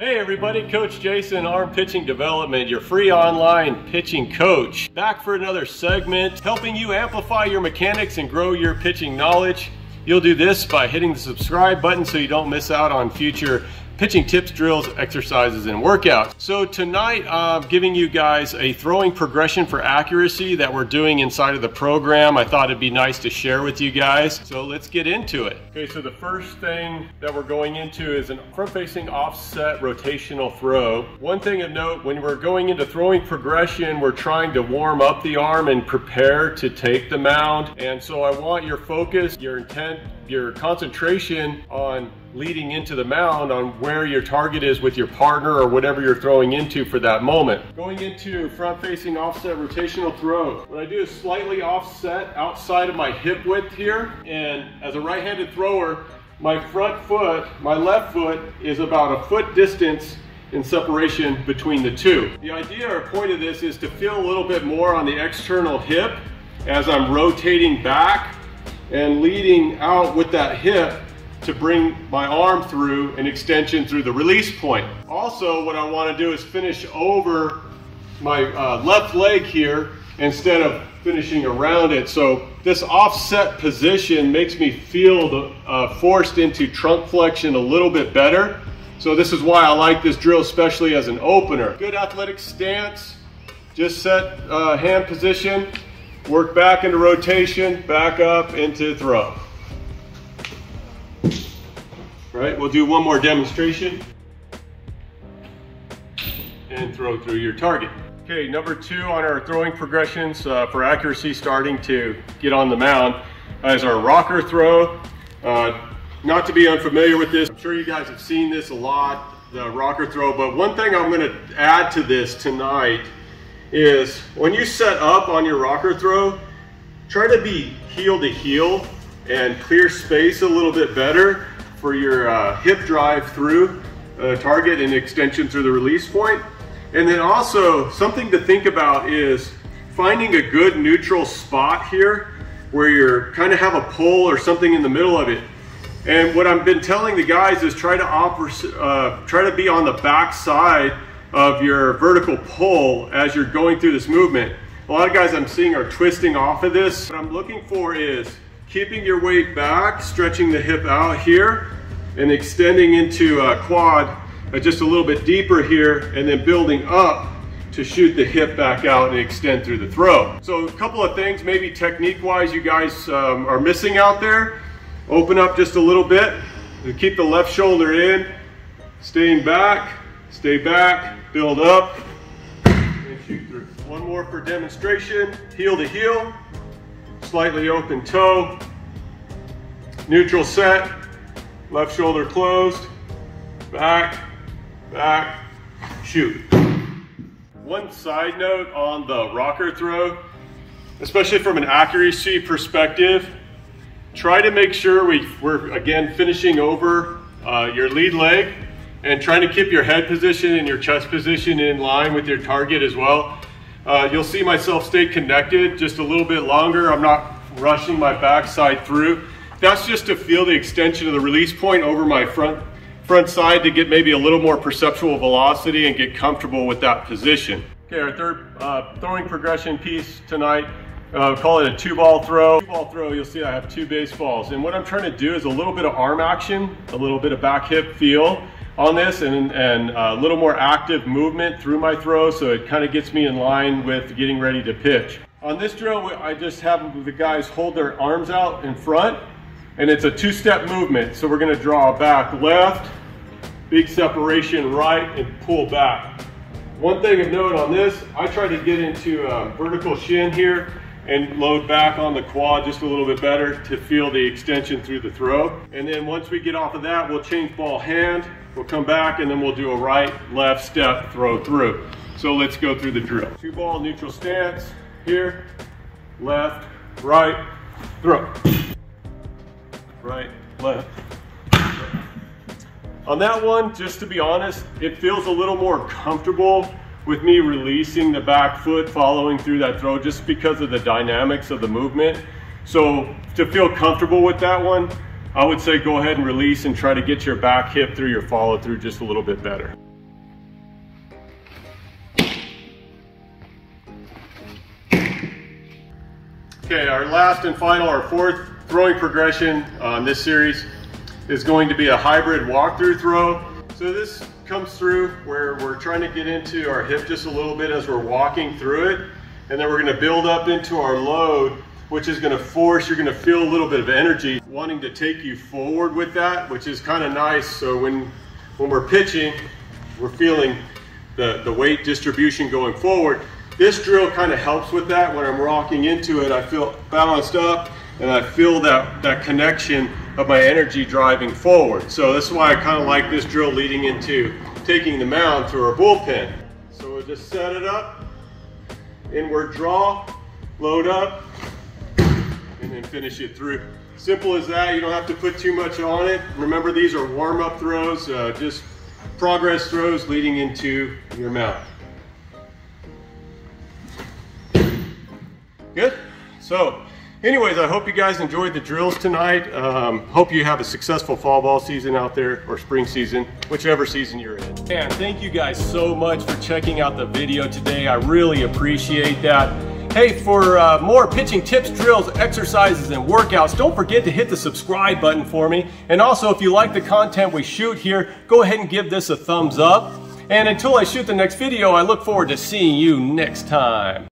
Hey everybody, Coach Jason, Arm Pitching Development, your free online pitching coach. Back for another segment, helping you amplify your mechanics and grow your pitching knowledge. You'll do this by hitting the subscribe button so you don't miss out on future pitching tips, drills, exercises, and workouts. So tonight uh, I'm giving you guys a throwing progression for accuracy that we're doing inside of the program. I thought it'd be nice to share with you guys. So let's get into it. Okay, so the first thing that we're going into is an front-facing offset rotational throw. One thing of note, when we're going into throwing progression, we're trying to warm up the arm and prepare to take the mound. And so I want your focus, your intent, your concentration on leading into the mound on where your target is with your partner or whatever you're throwing into for that moment. Going into front facing offset rotational throw. What I do is slightly offset outside of my hip width here. And as a right-handed thrower, my front foot, my left foot is about a foot distance in separation between the two. The idea or point of this is to feel a little bit more on the external hip as I'm rotating back and leading out with that hip to bring my arm through an extension through the release point. Also, what I want to do is finish over my uh, left leg here instead of finishing around it. So this offset position makes me feel uh, forced into trunk flexion a little bit better. So this is why I like this drill, especially as an opener. Good athletic stance, just set uh, hand position, work back into rotation, back up into throw. All right, we'll do one more demonstration and throw through your target. Okay, number two on our throwing progressions uh, for accuracy starting to get on the mound is our rocker throw. Uh, not to be unfamiliar with this, I'm sure you guys have seen this a lot, the rocker throw, but one thing I'm gonna add to this tonight is when you set up on your rocker throw, try to be heel to heel and clear space a little bit better for your uh, hip drive through uh, target and extension through the release point. And then also something to think about is finding a good neutral spot here where you're kind of have a pull or something in the middle of it. And what I've been telling the guys is try to uh, try to be on the back side of your vertical pull as you're going through this movement. A lot of guys I'm seeing are twisting off of this. What I'm looking for is keeping your weight back, stretching the hip out here, and extending into a quad uh, just a little bit deeper here, and then building up to shoot the hip back out and extend through the throw. So a couple of things, maybe technique-wise, you guys um, are missing out there. Open up just a little bit, keep the left shoulder in, staying back, stay back, build up, and shoot through. One more for demonstration, heel to heel. Slightly open toe, neutral set, left shoulder closed, back, back, shoot. One side note on the rocker throw, especially from an accuracy perspective, try to make sure we, we're again finishing over uh, your lead leg and trying to keep your head position and your chest position in line with your target as well. Uh, you'll see myself stay connected just a little bit longer. I'm not rushing my backside through. That's just to feel the extension of the release point over my front, front side to get maybe a little more perceptual velocity and get comfortable with that position. Okay, our third uh, throwing progression piece tonight, uh, call it a two ball throw. Two ball throw, you'll see I have two baseballs. And what I'm trying to do is a little bit of arm action, a little bit of back hip feel, on this and, and uh, a little more active movement through my throw so it kind of gets me in line with getting ready to pitch. On this drill, I just have the guys hold their arms out in front and it's a two-step movement. So we're gonna draw back left, big separation right and pull back. One thing of note on this, I try to get into a vertical shin here and load back on the quad just a little bit better to feel the extension through the throw. And then once we get off of that, we'll change ball hand, we'll come back and then we'll do a right, left step, throw through. So let's go through the drill. Two ball neutral stance, here, left, right, throw. Right, left. On that one, just to be honest, it feels a little more comfortable with me releasing the back foot following through that throw just because of the dynamics of the movement. So to feel comfortable with that one, I would say go ahead and release and try to get your back hip through your follow through just a little bit better. Okay, our last and final, our fourth throwing progression on this series is going to be a hybrid walkthrough throw. So this comes through where we're trying to get into our hip just a little bit as we're walking through it. And then we're gonna build up into our load, which is gonna force, you're gonna feel a little bit of energy wanting to take you forward with that, which is kind of nice. So when, when we're pitching, we're feeling the, the weight distribution going forward. This drill kind of helps with that. When I'm rocking into it, I feel balanced up and I feel that, that connection of my energy driving forward. So this is why I kind of like this drill leading into taking the mound through our bullpen. So we'll just set it up, inward draw, load up, and then finish it through. Simple as that, you don't have to put too much on it. Remember these are warm-up throws, uh, just progress throws leading into your mount. Good? So, anyways, I hope you guys enjoyed the drills tonight. Um, hope you have a successful fall ball season out there or spring season, whichever season you're in. And thank you guys so much for checking out the video today. I really appreciate that. Hey, for uh, more pitching tips, drills, exercises, and workouts, don't forget to hit the subscribe button for me. And also, if you like the content we shoot here, go ahead and give this a thumbs up. And until I shoot the next video, I look forward to seeing you next time.